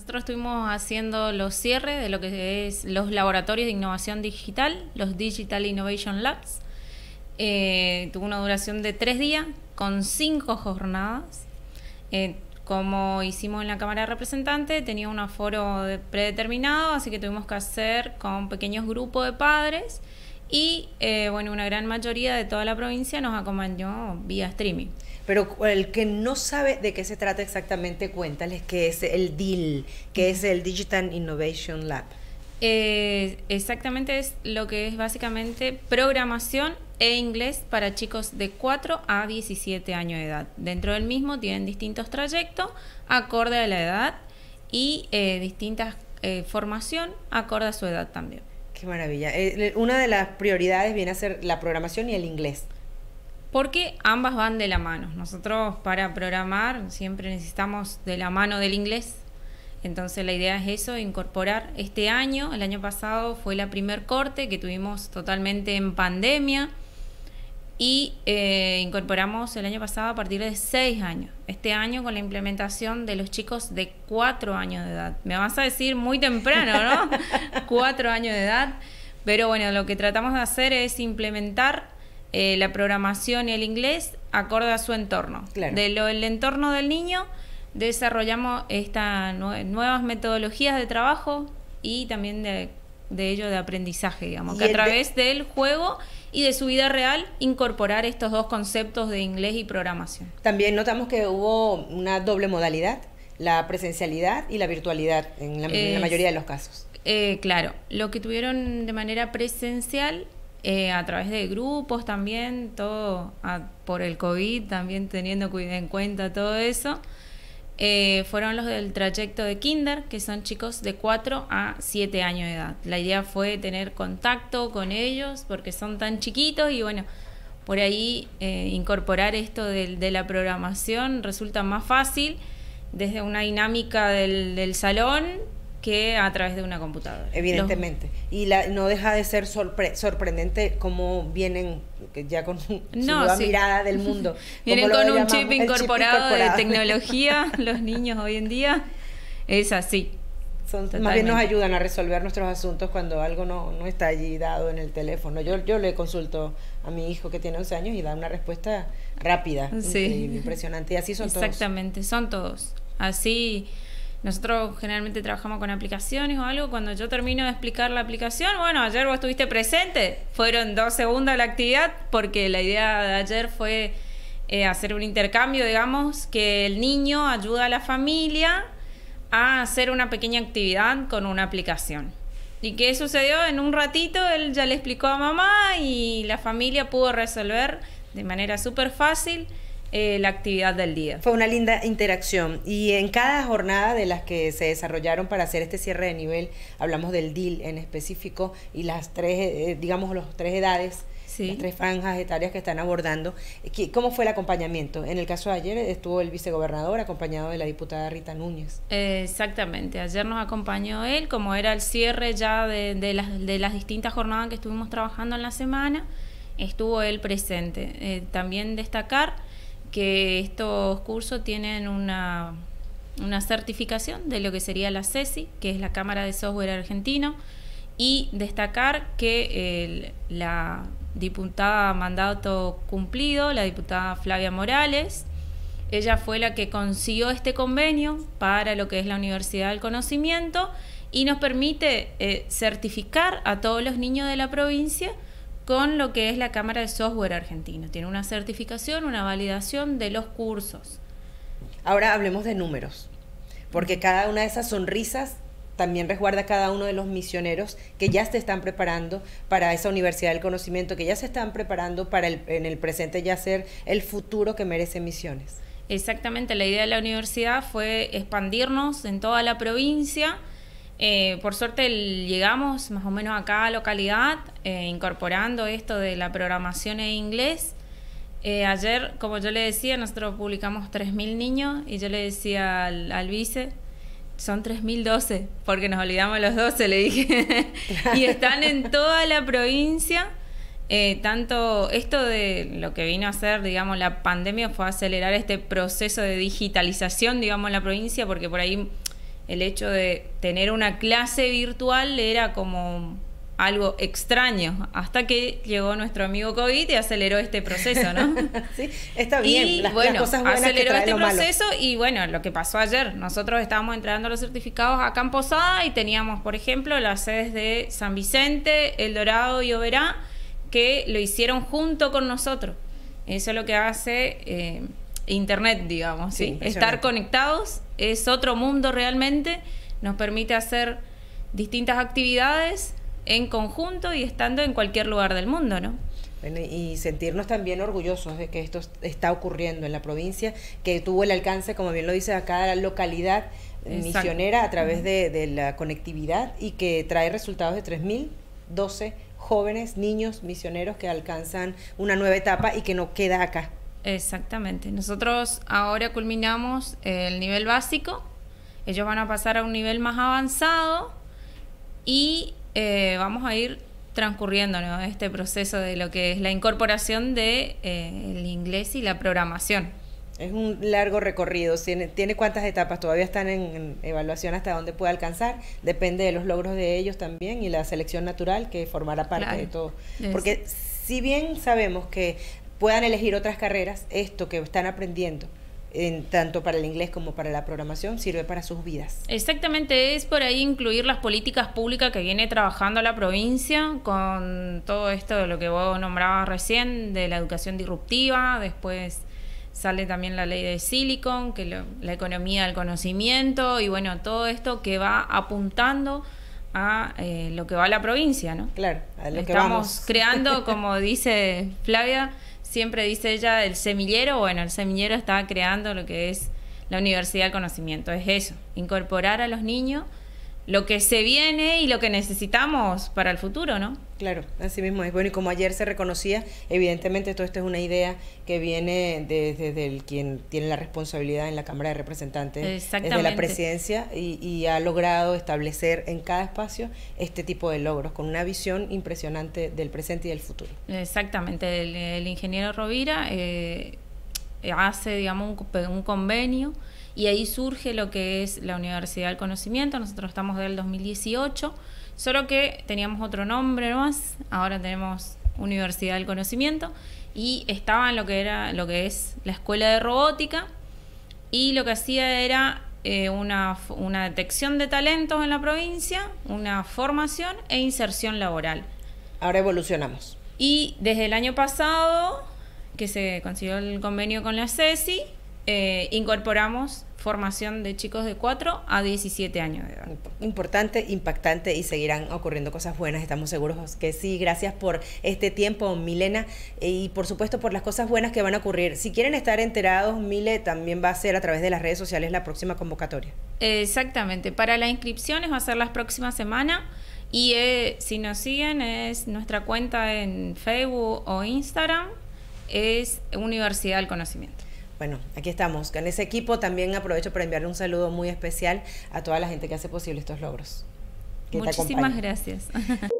Nosotros estuvimos haciendo los cierres de lo que es los laboratorios de innovación digital, los Digital Innovation Labs. Eh, tuvo una duración de tres días con cinco jornadas. Eh, como hicimos en la Cámara de Representantes, tenía un aforo predeterminado, así que tuvimos que hacer con pequeños grupos de padres y eh, bueno, una gran mayoría de toda la provincia nos acompañó vía streaming. Pero el que no sabe de qué se trata exactamente, cuéntales qué es el DIL, qué es el Digital Innovation Lab. Eh, exactamente es lo que es básicamente programación e inglés para chicos de 4 a 17 años de edad. Dentro del mismo tienen distintos trayectos acorde a la edad y eh, distintas eh, formación acorde a su edad también. Qué maravilla. Eh, una de las prioridades viene a ser la programación y el inglés. Porque ambas van de la mano. Nosotros para programar siempre necesitamos de la mano del inglés entonces la idea es eso, incorporar este año, el año pasado fue la primer corte que tuvimos totalmente en pandemia y eh, incorporamos el año pasado a partir de seis años. Este año con la implementación de los chicos de cuatro años de edad. Me vas a decir muy temprano, ¿no? cuatro años de edad. Pero bueno, lo que tratamos de hacer es implementar eh, la programación y el inglés acorde a su entorno. De lo el entorno del niño desarrollamos estas nuevas metodologías de trabajo y también de, ello de aprendizaje, digamos, que a través del juego y de su vida real incorporar estos dos conceptos de inglés y programación. También notamos que hubo una doble modalidad, la presencialidad y la virtualidad en la, mayoría de los casos. Eh, claro, lo que tuvieron de manera presencial eh, a través de grupos también, todo por el COVID, también teniendo en cuenta todo eso. Eh, fueron los del trayecto de Kinder, que son chicos de 4 a 7 años de edad. La idea fue tener contacto con ellos porque son tan chiquitos y bueno, por ahí eh, incorporar esto de, la programación resulta más fácil desde una dinámica del salón que a través de una computadora. Evidentemente. y la, no deja de ser sorprendente cómo vienen ya con su nueva mirada del mundo. vienen con un chip incorporado, de tecnología, los niños hoy en día. Es así. más bien nos ayudan a resolver nuestros asuntos cuando algo no, no está allí dado en el teléfono. Yo, yo le consulto a mi hijo que tiene 11 años y da una respuesta rápida, sí. impresionante. Y así son todos. Exactamente, son todos. Así nosotros generalmente trabajamos con aplicaciones o algo. Cuando yo termino de explicar la aplicación, bueno, ayer vos estuviste presente. Fueron dos segundos la actividad porque la idea de ayer fue eh, hacer un intercambio, digamos, que el niño ayuda a la familia a hacer una pequeña actividad con una aplicación. ¿Y qué sucedió? En un ratito él ya le explicó a mamá y la familia pudo resolver de manera súper fácil eh, la actividad del día. Fue una linda interacción y en cada jornada de las que se desarrollaron para hacer este cierre de nivel, hablamos del DIL en específico y las tres, eh, digamos, las tres edades. Las tres franjas etarias que están abordando. ¿Cómo fue el acompañamiento? En el caso de ayer estuvo el vicegobernador acompañado de la diputada Rita Núñez. exactamente, ayer nos acompañó él, como era el cierre ya de, de, las, de las distintas jornadas que estuvimos trabajando en la semana, estuvo él presente. Eh, también destacar que estos cursos tienen una, una certificación de lo que sería la CESI, que es la Cámara de Software Argentino, y destacar que la diputada mandato cumplido, la diputada Flavia Morales, ella fue la que consiguió este convenio para lo que es la Universidad del Conocimiento y nos permite eh, certificar a todos los niños de la provincia con lo que es la Cámara de Software Argentino. Tiene una certificación, una validación de los cursos. Ahora hablemos de números, porque cada una de esas sonrisas también resguarda cada uno de los misioneros que ya se están preparando para esa universidad del conocimiento, que ya se están preparando para el, en el presente ya ser el futuro que merece Misiones. Exactamente, la idea de la universidad fue expandirnos en toda la provincia eh, por suerte llegamos más o menos a cada localidad eh, incorporando esto de la programación en inglés. Eh, ayer, como yo le decía, nosotros publicamos 3.000 niños y yo le decía al, vice, son 3.012, porque nos olvidamos los 12, le dije. y están en toda la provincia. tanto esto de lo que vino a hacer, digamos, la pandemia fue acelerar este proceso de digitalización, digamos, en la provincia, porque por ahí el hecho de tener una clase virtual era como algo extraño, hasta que llegó nuestro amigo COVID y aceleró este proceso, ¿no? sí, está bien. Y bueno, aceleró este proceso y bueno, lo que pasó ayer, nosotros estábamos entregando los certificados a Camposada y teníamos, por ejemplo, las sedes de San Vicente, El Dorado y Oberá, que lo hicieron junto con nosotros. Eso es lo que hace eh, Internet, digamos, ¿sí? Estar conectados es otro mundo realmente, nos permite hacer distintas actividades en conjunto y estando en cualquier lugar del mundo, ¿no? y sentirnos también orgullosos de que esto está ocurriendo en la provincia, que tuvo el alcance, como bien lo dice acá, la localidad misionera a través de, la conectividad y que trae resultados de 3.012 jóvenes, niños misioneros que alcanzan una nueva etapa y que no queda acá. Exactamente. Nosotros ahora culminamos el nivel básico, ellos van a pasar a un nivel más avanzado y eh, vamos a ir transcurriendo este proceso de lo que es la incorporación de eh, el inglés y la programación. Es un largo recorrido. ¿Tiene, ¿Tiene cuántas etapas? Todavía están en, evaluación hasta dónde puede alcanzar. Depende de los logros de ellos también y la selección natural que formará parte de todo. Porque si bien sabemos que puedan elegir otras carreras, esto que están aprendiendo en, tanto para el inglés como para la programación, sirve para sus vidas. Exactamente, es por ahí incluir las políticas públicas que viene trabajando la provincia con todo esto de lo que vos nombrabas recién, de la educación disruptiva, después sale también la ley de Silicon, que la economía del conocimiento y bueno, todo esto que va apuntando a eh, lo que va a la provincia, ¿no? Claro, a lo Estamos que vamos. creando, como dice Flavia, siempre dice ella, el semillero, bueno, el semillero está creando lo que es la Universidad del Conocimiento, es eso, incorporar a los niños lo que se viene y lo que necesitamos para el futuro, ¿no? Claro, así mismo es. Bueno, y como ayer se reconocía, evidentemente todo esto es una idea que viene desde el quien tiene la responsabilidad en la Cámara de Representantes, desde la presidencia, y, ha logrado establecer en cada espacio este tipo de logros, con una visión impresionante del presente y del futuro. Exactamente, el, ingeniero Rovira eh, hace, digamos, un convenio y ahí surge lo que es la Universidad del Conocimiento, nosotros estamos del 2018, solo que teníamos otro nombre más, ahora tenemos Universidad del Conocimiento y estaba en lo que era lo que es la escuela de robótica y lo que hacía era eh, una, una detección de talentos en la provincia, una formación e inserción laboral. Ahora evolucionamos. Y desde el año pasado, que se consiguió el convenio con la CESI, eh, incorporamos formación de chicos de 4 a 17 años de edad. Importante, impactante y seguirán ocurriendo cosas buenas, estamos seguros que sí. Gracias por este tiempo, Milena, y por supuesto por las cosas buenas que van a ocurrir. Si quieren estar enterados, Mile también va a ser a través de las redes sociales la próxima convocatoria. Exactamente, para las inscripciones va a ser la próxima semana. Y eh, si nos siguen, es nuestra cuenta en Facebook o Instagram, es Universidad del Conocimiento. Bueno, aquí estamos. Con ese equipo también aprovecho para enviarle un saludo muy especial a toda la gente que hace posible estos logros. Muchísimas gracias.